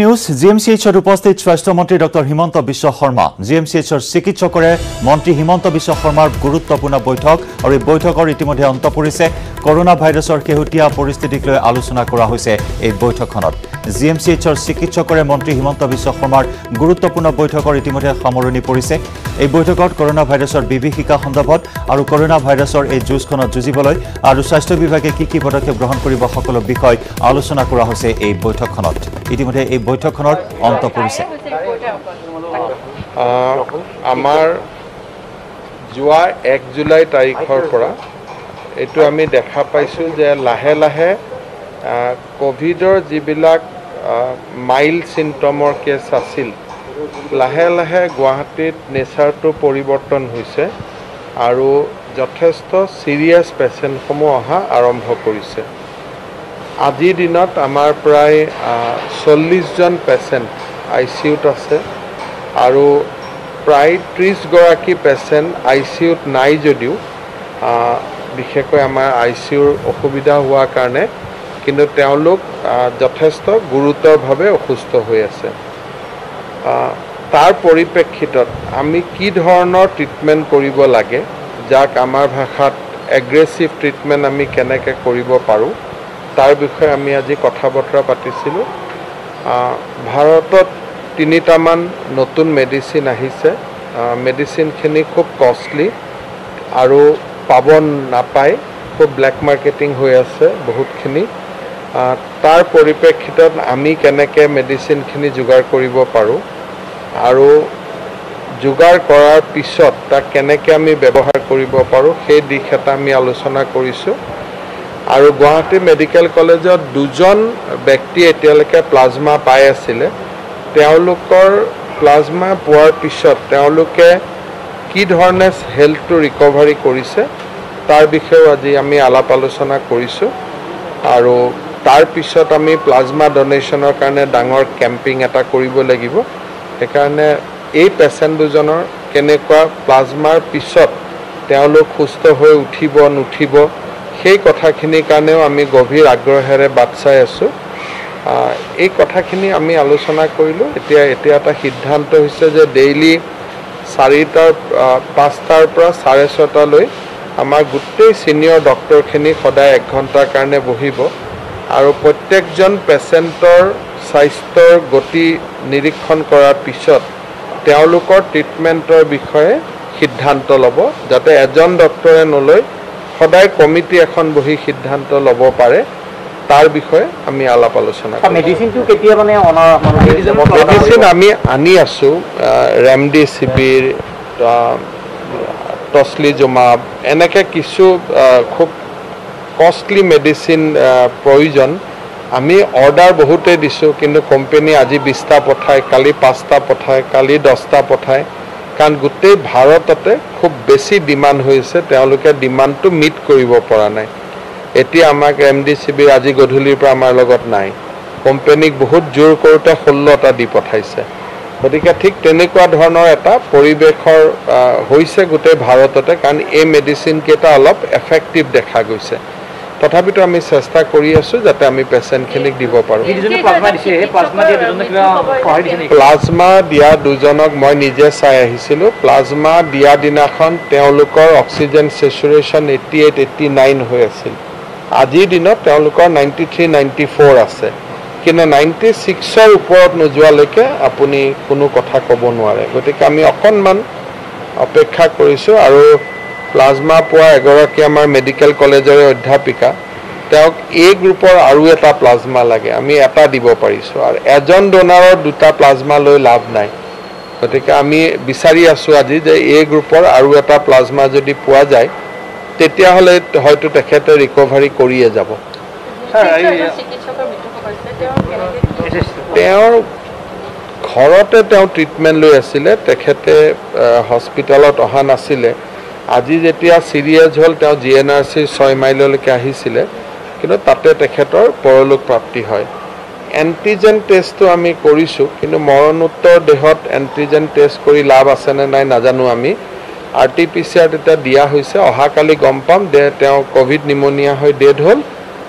News G M C এইচত উপস্থিত স্বাস্থ্যমন্ত্ৰী doctor Himanta Biswa Sarma. G M C এইচৰ চিকিৎসকৰে মন্ত্ৰী হিমন্ত বিশ্ব শৰ্মাৰ গুৰুত্বপূৰ্ণ বৈঠক আৰু এই বৈঠকৰ ইতিমধ্যে অন্ত পৰিছে। কৰোণা ভাইৰাছৰ শেহতীয়া পৰিস্থিতিক লৈ আলোচনা কৰা হৈছে এই বৈঠকখনত। জি এম চি এইচৰ চিকিৎসকৰে মন্ত্ৰী হিমন্ত বিশ্ব শৰ্মাৰ গুৰুত্বপূৰ্ণ বৈঠকৰ ইতিমধ্যে সামৰণি পৰিছে। এই বৈঠকত কৰোণা ভাইৰাছৰ বিভীষিকা সন্দৰ্ভত আৰু কৰোণা ভাইৰাছৰ এই যুঁজখনত যুঁজিবলৈ আৰু স্বাস্থ্য বিভাগে কি কি পদক্ষেপ গ্ৰহণ কৰিব সকলো বিষয় আলোচনা কৰা হৈছে এই বৈঠকখনত। ইতিমধ্যে এই বৈঠকখনৰ অন্ত পৰিছে। আমাৰ যোৱা এক জুলাই তাৰিখৰ পৰা এইটো আমি দেখা পাইছোঁ যে লাহে লাহে ক'ভিডৰ যিবিলাক মাইল্ড চিমটমৰ কেছ আছিল লাহে লাহে গুৱাহাটীত নেচাৰটো পৰিৱৰ্তন হৈছে আৰু যথেষ্ট ছিৰিয়াছ পেচেণ্টসমূহ অহা আৰম্ভ কৰিছে। আজিৰ দিনত আমাৰ প্ৰায় চল্লিছজন পেচেণ্ট আই চি ইউত আছে আৰু প্ৰায় ত্ৰিছগৰাকী পেচেণ্ট আই চি ইউত নাই যদিও বিশেষকৈ আমাৰ আই চি ইউৰ অসুবিধা হোৱাৰ কাৰণে কিন্তু তেওঁলোক যথেষ্ট গুৰুতৰভাৱে অসুস্থ হৈ আছে। তাৰ পৰিপ্ৰেক্ষিতত আমি কি ধৰণৰ ট্ৰিটমেণ্ট কৰিব লাগে যাক আমাৰ ভাষাত এগ্ৰেছিভ ট্ৰিটমেণ্ট আমি কেনেকৈ কৰিব পাৰোঁ তাৰ বিষয়ে আমি আজি কথা বতৰা পাতিছিলোঁ ভাৰতত তিনিটামান নতুন মেডিচিন আহিছে। মেডিচিনখিনি খুব কষ্টলি আৰু পাব নাপায়। খুব ব্লেক মাৰ্কেটিং হৈ আছে বহুতখিনি। তাৰ পৰিপ্ৰেক্ষিতত আমি কেনেকৈ মেডিচিনখিনি যোগাৰ কৰিব পাৰোঁ আৰু যোগাৰ কৰাৰ পিছত তাক কেনেকৈ আমি ব্যৱহাৰ কৰিব পাৰোঁ সেই দিশ এটা আমি আলোচনা কৰিছোঁ। আৰু গুৱাহাটী মেডিকেল কলেজত দুজন ব্যক্তি এতিয়ালৈকে প্লাজমা পাই আছিলে। তেওঁলোকৰ প্লাজমা পোৱাৰ পিছত তেওঁলোকে কি ধৰণে হেল্থটো ৰিকভাৰী কৰিছে তাৰ বিষয়েও আজি আমি আলাপ আলোচনা কৰিছোঁ। আৰু তাৰ পিছত আমি প্লাজমা ডনেশ্যনৰ কাৰণে ডাঙৰ কেম্পিং এটা কৰিব লাগিব। সেইকাৰণে এই পেচেণ্ট দুজনৰ কেনেকুৱা প্লাজমাৰ পিছত তেওঁলোক সুস্থ হৈ উঠিব নুঠিব সেই কথাখিনিৰ কাৰণেও আমি গভীৰ আগ্ৰহেৰে বাট চাই আছোঁ। এই কথাখিনি আমি আলোচনা কৰিলোঁ। এতিয়া এতিয়া এটা সিদ্ধান্ত হৈছে যে ডেইলি চাৰিটাৰ পাঁচটাৰ পৰা চাৰে ছটালৈ আমাৰ গোটেই ছিনিয়ৰ ডক্টৰখিনি সদায় এক ঘণ্টাৰ কাৰণে বহিব আৰু প্ৰত্যেকজন পেচেণ্টৰ স্বাস্থ্যৰ গতি নিৰীক্ষণ কৰাৰ পিছত তেওঁলোকৰ ট্ৰিটমেণ্টৰ বিষয়ে সিদ্ধান্ত ল'ব যাতে এজন ডক্টৰে নলৈ সদায় কমিটি এখন বহি সিদ্ধান্ত ল'ব পাৰে তাৰ বিষয়ে আমি আলাপ আলোচনা মেডিচিন আমি আনি আছোঁ ৰেমডি চিবিৰ টছলিজুমাব এনেকৈ কিছু খুব কষ্টলি মেডিচিন প্ৰয়োজন। আমি অৰ্ডাৰ বহুতেই দিছোঁ কিন্তু কোম্পেনী আজি বিছটা পঠায় কালি পাঁচটা পঠায় কালি দহটা পঠায়। কাৰণ গোটেই ভাৰততে খুব বেছি ডিমাণ্ড হৈছে তেওঁলোকে ডিমাণ্ডটো মিট কৰিব পৰা নাই। এতিয়া আমাক এম ডি চি বিৰ আজি গধূলিৰ পৰা আমাৰ লগত নাই। কোম্পেনীক বহুত জোৰ কৰোঁতে ষোল্লটা দি পঠাইছে। গতিকে ঠিক তেনেকুৱা ধৰণৰ এটা পৰিৱেশৰ হৈছে গোটেই ভাৰততে কাৰণ এই মেডিচিনকেইটা অলপ এফেক্টিভ দেখা গৈছে। তথাপিতো আমি চেষ্টা কৰি আছোঁ যাতে আমি পেচেণ্টখিনিক দিব পাৰোঁ। প্লাজমা দিয়া দুজনক মই নিজে চাই আহিছিলোঁ। প্লাজমা দিয়া দিনাখন তেওঁলোকৰ oxygen saturation eighty eight eighty nine হৈ আছিল। আজিৰ দিনত তেওঁলোকৰ নাইণ্টি থ্ৰী নাইণ্টি ফ'ৰ আছে। কিন্তু নাইণ্টি ছিক্সৰ ওপৰত নোযোৱালৈকে আপুনি কোনো কথা ক'ব নোৱাৰে। গতিকে আমি অকণমান অপেক্ষা কৰিছোঁ আৰু প্লাজমা পোৱা এগৰাকী আমাৰ মেডিকেল কলেজৰে অধ্যাপিকা তেওঁক এ গ্ৰুপৰ আৰু এটা প্লাজমা লাগে আমি এটা দিব পাৰিছোঁ। আৰু এজন ডোনাৰৰ দুটা প্লাজমা লৈ লাভ নাই। গতিকে আমি বিচাৰি আছোঁ আজি যে এ গ্ৰুপৰ আৰু এটা প্লাজমা যদি পোৱা যায় তেতিয়াহ'লে হয়তো তেখেতে ৰিকভাৰী কৰিয়ে যাব। এই তেওঁৰ ঘৰতে তেওঁ ট্ৰিটমেণ্ট লৈ আছিলে তেখেতে হস্পিটেলত অহা নাছিলে। আজি যেতিয়া চিৰিয়াছ হ'ল তেওঁ জি এন আৰ চিৰ ছয় মাইললৈকে আহিছিলে কিন্তু তাতে তেখেতৰ পৰলোক প্ৰাপ্তি হয়। এণ্টিজেন টেষ্টটো আমি কৰিছোঁ কিন্তু মৰণোত্তৰ দেহত এণ্টিজেন টেষ্ট কৰি লাভ আছেনে নাই নাজানো আমি। R T P C R তেতিয়া দিয়া হৈছে অহাকালি গম পাম যে তেওঁ ক'ভিড নিমনিয়া হৈ ডেড হ'ল।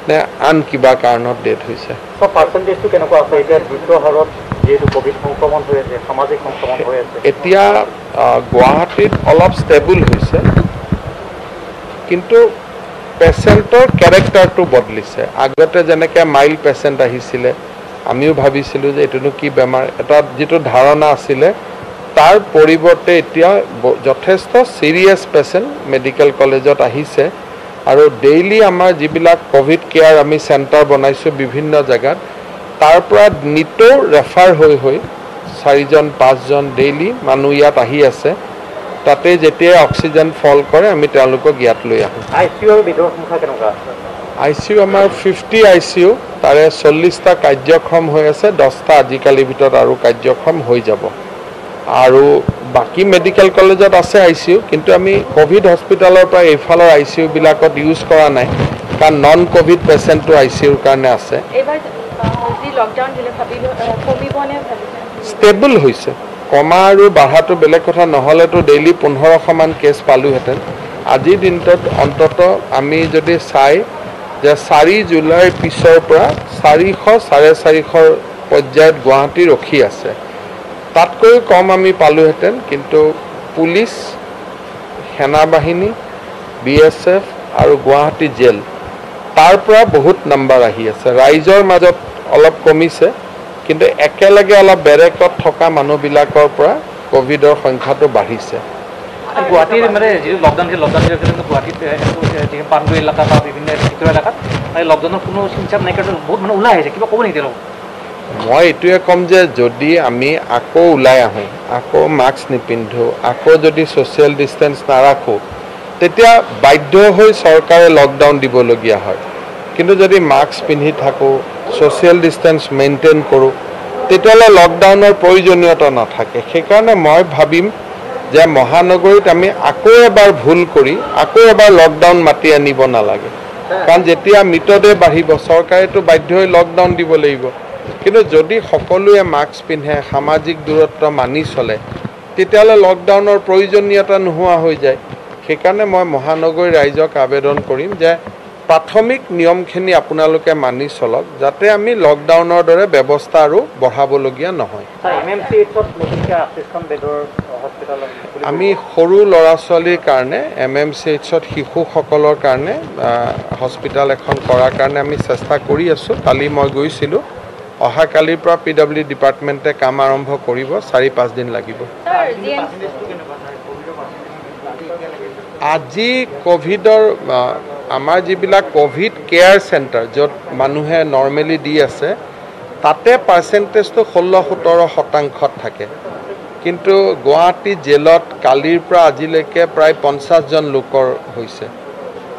নে আন কিবা কাৰণত ডেথ হৈছে। এতিয়া গুৱাহাটীত অলপ ষ্টেবল হৈছে কিন্তু পেচেণ্টৰ কেৰেক্টাৰটো বদলিছে। আগতে যেনেকৈ মাইল্ড পেচেণ্ট আহিছিলে আমিও ভাবিছিলোঁ যে এইটোনো কি বেমাৰ এটা যিটো ধাৰণা আছিলে তাৰ পৰিৱৰ্তে এতিয়া যথেষ্ট ছিৰিয়াছ পেচেণ্ট মেডিকেল কলেজত আহিছে। আৰু ডেইলি আমাৰ যিবিলাক ক'ভিড কেয়াৰ আমি চেণ্টাৰ বনাইছোঁ বিভিন্ন জেগাত তাৰ পৰা নিতৌ ৰেফাৰ হৈ হৈ চাৰিজন পাঁচজন ডেইলি মানুহ ইয়াত আহি আছে। তাতে যেতিয়াই অক্সিজেন ফল কৰে আমি তেওঁলোকক ইয়াত লৈ আহোঁ। I C U I C আমাৰ ফিফটি আই চি ইউ তাৰে চল্লিছটা কাৰ্যক্ষম হৈ আছে দহটা আজিকালিৰ ভিতৰত আৰু কাৰ্যক্ষম হৈ যাব। আৰু বাকী মেডিকেল কলেজত আছে আই চি ইউ কিন্তু আমি ক'ভিড হস্পিটেলৰ পৰা এইফালৰ আই চি ইউবিলাকত ইউজ কৰা নাই। কাৰণ নন ক'ভিড পেচেণ্টটো আই চি ইউৰ কাৰণে আছে। ষ্টেবল হৈছে। কমা আৰু বাঢ়াটো বেলেগ কথা নহ'লেতো ডেইলি পোন্ধৰশমান কেছ পালোহেঁতেন। আজিৰ দিনটোত অন্তত আমি যদি চাই যে চাৰি জুলাইৰ পিছৰ পৰা চাৰিশ চাৰে চাৰিশৰ পৰ্যায়ত গুৱাহাটী ৰখি আছে। তাতকৈ কম আমি পালোহেঁতেন কিন্তু পুলিচ সেনাবাহিনী বি এছ এফ আৰু গুৱাহাটী জেল তাৰ পৰা বহুত নাম্বাৰ আহি আছে। ৰাইজৰ মাজত অলপ কমিছে কিন্তু একেলগে অলপ বেৰেকত থকা মানুহবিলাকৰ পৰা ক'ভিডৰ সংখ্যাটো বাঢ়িছে। গুৱাহাটীৰ মানে যিটো লকডাউন লকডাউন পাণ্ডু এলেকা বা বিভিন্ন ভিতৰুৱা এলেকাত লকডাউনৰ কোনো চিন্তাপ নাইকিয়া বহুত মানে ওলাই আহিছে কিবা ক'ব নেকি তেওঁলোক মই এইটোৱে ক'ম যে যদি আমি আকৌ ওলাই আহোঁ আকৌ মাস্ক নিপিন্ধোঁ আকৌ যদি ছ'চিয়েল ডিষ্টেঞ্চ নাৰাখোঁ তেতিয়া বাধ্য হৈ চৰকাৰে লকডাউন দিবলগীয়া হয়। কিন্তু যদি মাস্ক পিন্ধি থাকোঁ ছ'চিয়েল ডিষ্টেঞ্চ মেইনটেইন কৰোঁ তেতিয়াহ'লে লকডাউনৰ প্ৰয়োজনীয়তা নাথাকে। সেইকাৰণে মই ভাবিম যে মহানগৰীত আমি আকৌ এবাৰ ভুল কৰি আকৌ এবাৰ লকডাউন মাতি আনিব নালাগে। কাৰণ যেতিয়া মৃতদেহ বাঢ়িব চৰকাৰেতো বাধ্য হৈ লকডাউন দিব লাগিব। কিন্তু যদি সকলোৱে মাস্ক পিন্ধে সামাজিক দূৰত্ব মানি চলে তেতিয়াহ'লে লকডাউনৰ প্ৰয়োজনীয়তা নোহোৱা হৈ যায়। সেইকাৰণে মই মহানগৰী ৰাইজক আবেদন কৰিম যে প্ৰাথমিক নিয়মখিনি আপোনালোকে মানি চলক যাতে আমি লকডাউনৰ দৰে ব্যৱস্থা আৰু বঢ়াবলগীয়া নহয়। আমি সৰু ল'ৰা ছোৱালীৰ কাৰণে এম এম চি এইচত শিশুসকলৰ কাৰণে হস্পিটেল এখন কৰাৰ কাৰণে আমি চেষ্টা কৰি আছোঁ। কালি মই গৈছিলোঁ। অহাকালিৰ পৰা পি ডাব্লিউ ডিপাৰ্টমেণ্টে কাম আৰম্ভ কৰিব চাৰি পাঁচদিন লাগিব। আজি ক'ভিডৰ আমাৰ যিবিলাক ক'ভিড কেয়াৰ চেণ্টাৰ য'ত মানুহে নৰ্মেলি দি আছে তাতে পাৰ্চেণ্টেজটো ষোল্ল সোতৰ শতাংশত থাকে। কিন্তু গুৱাহাটী জেলত কালিৰ পৰা আজিলৈকে প্ৰায় পঞ্চাছজন লোকৰ হৈছে।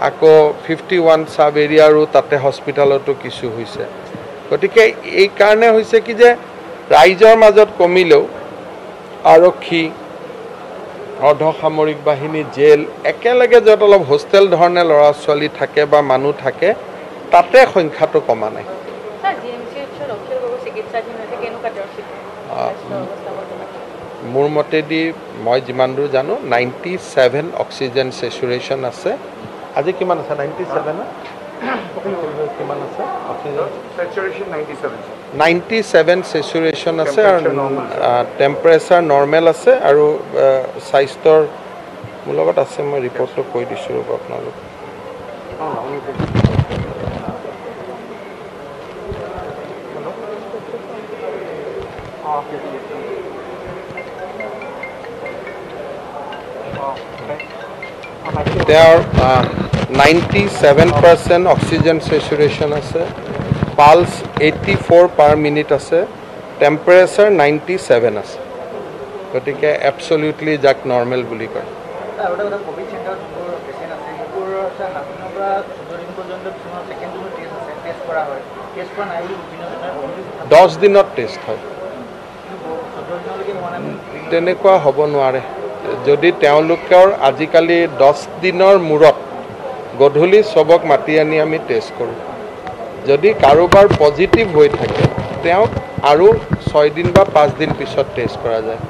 আকৌ ফিফটি ওৱান চাব এৰিয়াৰো তাতে হস্পিটেলতো কিছু হৈছে। গতিকে এইকাৰণে হৈছে কি যে ৰাইজৰ মাজত কমিলেও আৰক্ষী অৰ্ধসামৰিক বাহিনী জেল একেলগে য'ত অলপ হোষ্টেল ধৰণে ল'ৰা ছোৱালী থাকে বা মানুহ থাকে তাতে সংখ্যাটো কমা নাই। মোৰ মতেদি মই যিমান দূৰ জানো নাইণ্টি ছেভেন অক্সিজেন চেচুৰেশ্যন আছে। আজি কিমান আছে? নাইণ্টি ছেভেন কিমান আছে অক্সিজেন নাইণ্টি ছেভেন চেচুৰেশ্যন আছে আৰু টেম্পাৰেচাৰ নৰ্মেল আছে আৰু স্বাস্থ্যৰ মোৰ লগত আছে মই ৰিপৰ্টটো কৈ দিছোঁ ৰ'ব আপোনালোক তেওঁৰ ninety seven percent oxygen saturation আছে pulse eighty four per minute আছে টেম্পাৰেচাৰ নাইণ্টি ছেভেন আছে। গতিকে এবছলিউটলি যাক নৰ্মেল বুলি কয়। দহ দিনত টেষ্ট হয়। তেনেকুৱা হ'ব নোৱাৰে। যদি তেওঁলোকৰ আজিকালি দহ দিনৰ মূৰত গধূলি চবক মাতি আনি আমি টেষ্ট কৰোঁ। যদি কাৰোবাৰ পজিটিভ হৈ থাকে তেওঁক আৰু ছয়দিন বা পাঁচদিন পিছত টেষ্ট কৰা যায়।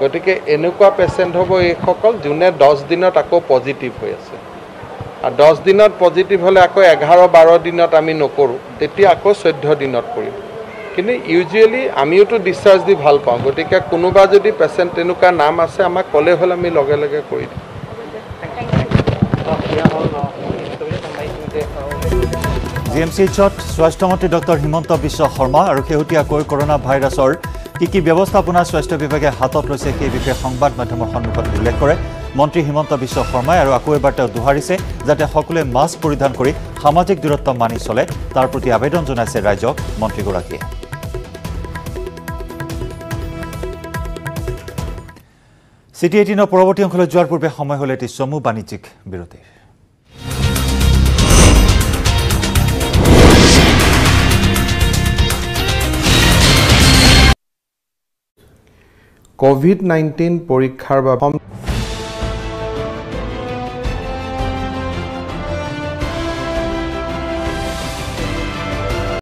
গতিকে এনেকুৱা পেচেণ্ট হ'ব এইসকল যোনে দহ দিনত আকৌ পজিটিভ হৈ আছে। আৰু দহ দিনত পজিটিভ হ'লে আকৌ এঘাৰ বাৰ দিনত আমি নকৰোঁ তেতিয়া আকৌ চৈধ্য দিনত কৰিম। কিন্তু ইউজুৱেলি আমিওতো ডিছচাৰ্জ দি ভাল পাওঁ। গতিকে কোনোবা যদি পেচেণ্ট তেনেকুৱা নাম আছে আমাক ক'লে হ'ল আমি লগে লগে কৰি দিম। জি এম চি এইচত স্বাস্থ্যমন্ত্ৰী ডক্টৰ হিমন্ত বিশ্ব শৰ্মা আৰু শেহতীয়াকৈ কৰোণা ভাইৰাছৰ কি কি ব্যৱস্থাপনা স্বাস্থ্য বিভাগে হাতত লৈছে সেই বিষয়ে সংবাদ মাধ্যমৰ সন্মুখত উল্লেখ কৰে। মন্ত্ৰী হিমন্ত বিশ্ব শৰ্মাই আৰু আকৌ এবাৰ তেওঁ দোহাৰিছে যাতে সকলোৱে মাস্ক পৰিধান কৰি সামাজিক দূৰত্ব মানি চলে। তাৰ প্ৰতি আবেদন জনাইছে ৰাইজক মন্ত্ৰীগৰাকীয়ে। চিটি এইটিনৰ পৰৱৰ্তী অংশলৈ যোৱাৰ পূৰ্বে সময় হ'ল এটি চমু বাণিজ্যিক বিৰতিৰ। ক'ভিড নাইণ্টিন পৰীক্ষাৰ বাবে